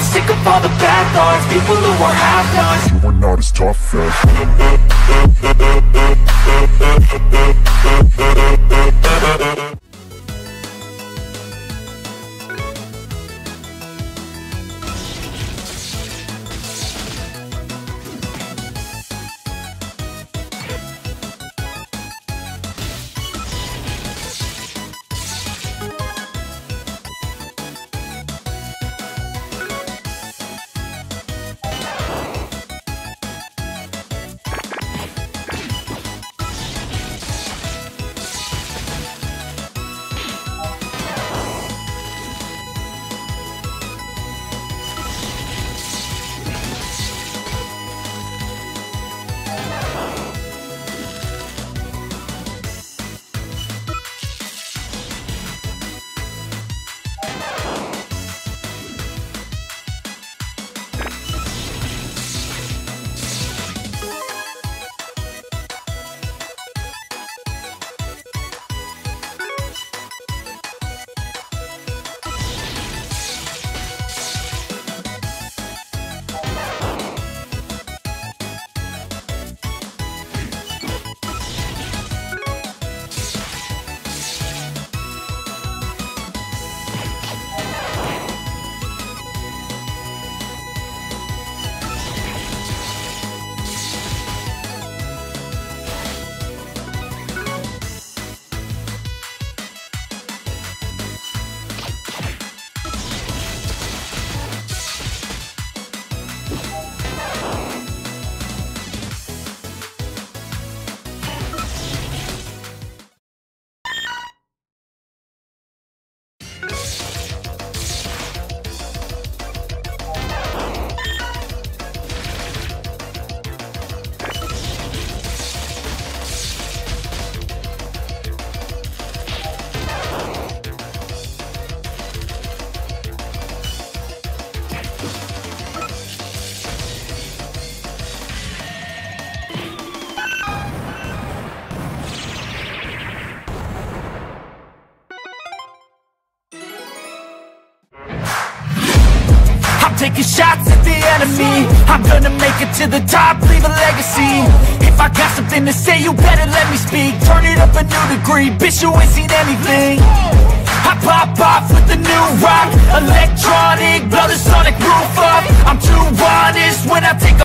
I'm sick of all the bad thoughts People who are half-nots You are not as tough as taking shots at the enemy. I'm gonna make it to the top, leave a legacy. If I got something to say, you better let me speak. Turn it up a new degree, bitch you ain't seen anything. I pop off with the new rock Electronic, blow the sonic roof up. I'm too honest when I take a